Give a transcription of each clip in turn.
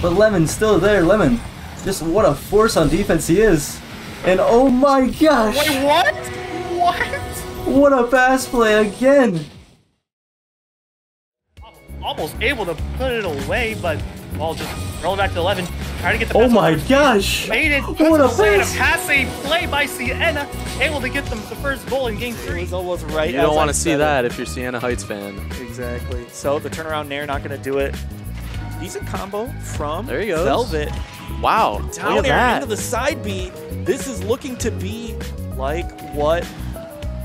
But Lemon's still there. Lemon, just what a force on defense he is. And oh my gosh! Wait, what? What? What a pass play again! Almost able to put it away, but ball just roll back to 11. Try to get the Oh my over. gosh! Made it. What a Way pass! pass a play by Siena, able to get them the first goal in game It three. was almost right. You don't want want to see that if you're Siena Heights fan. Exactly. So the turnaround there, not going to do it. Decent combo from There he goes. Velvet. Wow, Down look at air that. into the side beat. This is looking to be like what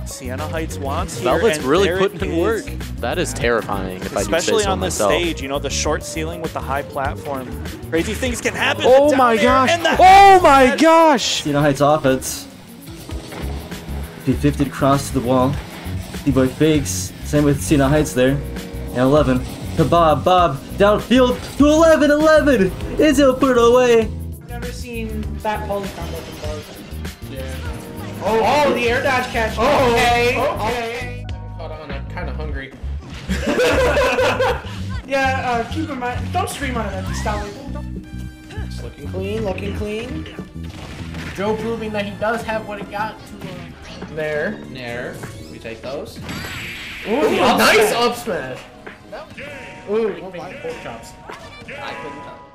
Siena Heights wants here. Velvet's and really putting in work. That is terrifying, if I do Especially say so on the myself. stage, you know, the short ceiling with the high platform. Crazy things can happen. Oh my gosh! the Oh my gosh! Siena Heights offense. P50 across to the wall. D-Boy fakes. Same with Siena Heights there. And 11. To Bob. Bob. Downfield to 11. 11. Izzo put it away. Never seen that poly combo before. Yeah. Oh, oh, the air dodge catch. okay. Okay. Hold on, I'm kind of hungry. Yeah, uh, keep in mind, don't stream on an empty stomach. It's looking clean, looking clean. Joe proving that he does have what it got to uh, there. There. We take those. Ooh, nice up smash. Ooh, chops. I couldn't tell.